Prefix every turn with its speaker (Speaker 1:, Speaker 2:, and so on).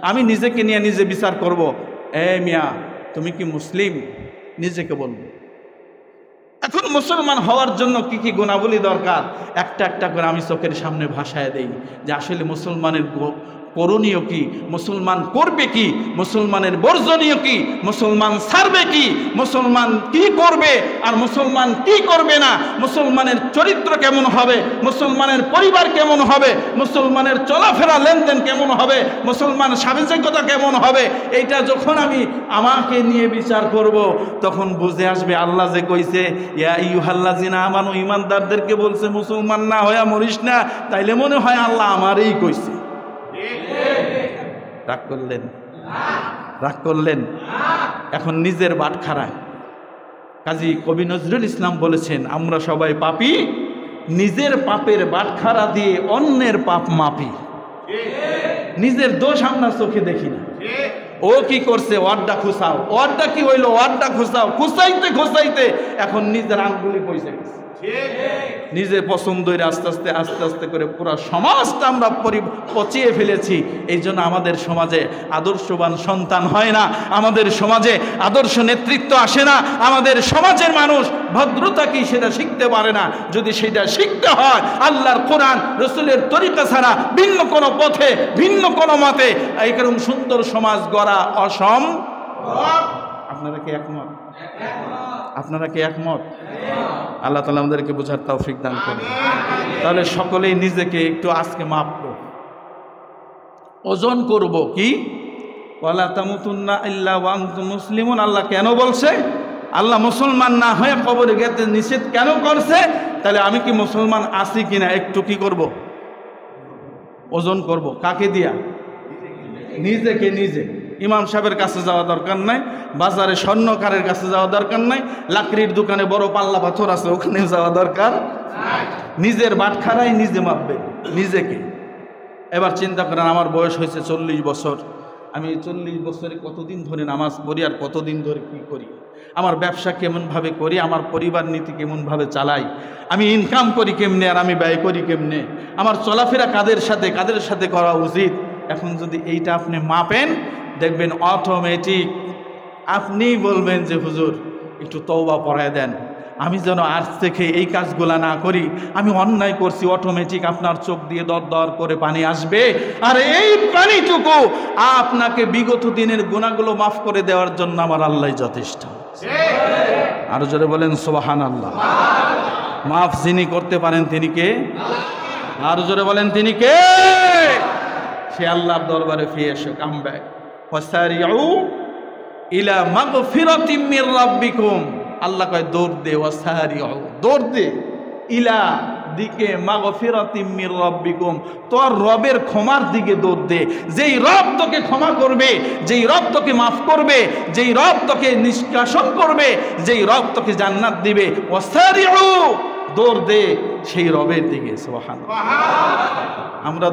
Speaker 1: আমি নিজেকে নিয়ে নিজে বিচার করব। এ মিয়া, তুমি কি মুসলিম? নিজেকে বলব। এখন মুসলমান হওয়ার জন্য কি কি গুণাবলী দরকার? একটা একটা করে আমি চোখের সামনে ভাষায় দেই যে আসলে মুসলমানের করণীয় কি? মুসলমান করবে কি? মুসলমানের বর্জনীয় কি? মুসলমান ছাড়বে কি? মুসলমান কি করবে? আর মুসলমান কি করবে না? মুসলমানের চরিত্র কেমন হবে? মুসলমানের পরিবার কেমন হবে? মুসলমানের চলাফেরা লেনদেন কেমন হবে? মুসলমান সাবেজজ্ঞতা কেমন হবে? এইটা যখন আমি আমাকে নিয়ে বিচার করব, তখন বুঝে আসবে আল্লাহ যে কইছে, ইয়া ইউহাল্লাজিনা আমানু ইমানদারদেরকে বলছে, মুসলমান না হইয়া মরিস না। তাইলে মনে হয় আল্লাহ আমারই কইছে। রাগ করলেন। রাগ করলেন। এখন নিজের বাট খারায় কাজী কবি নজরুল ইসলাম বলেছেন, আমরা সবাই পাপি, নিজের পাপের বাটখারা দিয়ে অন্যের পাপ মাপি। নিজের দোষ আমরা চোখে দেখি না। ও কি করছে? ওয়ার্ডটা খুসাও ওয়ার্ডটা কি হইল? ওয়ার্ডটা খুসাও খুসাইতে খুসাইতে এখন নিজের আঙ্গুলি পয়সা নিজে পছন্দ আস্তে আস্তে আস্তে আস্তে করে পুরো সমাজটা আমরা পচিয়ে ফেলেছি। এই জন্য আমাদের সমাজে আদর্শবান সন্তান হয় না। আমাদের সমাজে আদর্শ নেতৃত্ব আসে না। আমাদের সমাজের মানুষ ভদ্রতা কি সেটা শিখতে পারে না। যদি সেটা শিখতে হয়, আল্লাহর কোরআন, রসুলের তরিকা ছাড়া ভিন্ন কোনো পথে, ভিন্ন কোনো মতে এরকম সুন্দর সমাজ গড়া অসম? আপনারা কি একমত? আপনারা কি একমত? আল্লাহ তালা আমাদেরকে বোঝার তৌফিক দান করে তাহলে সকলেই নিজেকে একটু আজকে মাপব ওজন করব কি? ওয়ালা তামুতুন্না ইল্লা মুসলিমুন। আল্লাহ কেন বলছে? আল্লাহ মুসলমান না হয়ে কবরে গেতে নিষেধ কেন করছে? তাহলে আমি কি মুসলমান আছি কিনা একটু কি করব? ওজন করব। কাকে দিয়া? নিজেকে নিজে ইমাম সাহেবের কাছে যাওয়া দরকার নাই, বাজারে স্বর্ণকারের কাছে যাওয়া দরকার নাই, লাকড়ির দোকানে বড় পাল্লা পাথর আছে, ওখানে যাওয়া দরকার নিজের বাটখারাই নিজে মাপবে, নিজেকে। এবার চিন্তা করেন, আমার বয়স হয়েছে চল্লিশ বছর। আমি চল্লিশ বছরে কতদিন ধরে নামাজ পড়ি আর কতদিন ধরে কি করি? আমার ব্যবসা কেমনভাবে করি? আমার পরিবার নীতি কেমনভাবে চালাই? আমি ইনকাম করি কেমনে আর আমি ব্যয় করি কেমনে? আমার চলাফেরা কাদের সাথে? কাদের সাথে করা উচিত? এখন যদি এইটা আপনি মাপেন দেখবেন অটোমেটিক আপনিই বলবেন যে হুজুর একটু তওবা পড়ায় দেন। আমি যেন আজ থেকে এই কাজগুলা না করি আমি অন্যায় করছি অটোমেটিক আপনার চোখ দিয়ে দর দর করে পানি আসবে। আর এই পানিটুকু আপনাকে বিগত দিনের গুণাগুলো মাফ করে দেওয়ার জন্য আমার আল্লাহ যথেষ্ট। আরও জোরে বলেন সোবাহান আল্লাহ মাফ যিনি করতে পারেন তিনি কে? আরও জোরে বলেন তিনি কে? সে আল্লাহর দরবারে ফিরে এসে কাম ব্যাক ইলা মাগফিরাতিম মির রাব্বিকুম। আল্লাহ কয় দৌড় দে ওয়াসারিউ। দৌড় দে। ইলা দিকে মাগফিরাতিম মির রাব্বিকুম। তোর রবের ক্ষমার দিকে দৌড় দে। যেই রব তোকে ক্ষমা করবে যেই রব তোকে মাফ করবে যেই রব তোকে নিষ্কাশন করবে যেই রব তোকে জান্নাত দিবে ওয়াসারিউ। দৌড় দে সেই রবের দিকে সুবহানাল্লাহ। আমরা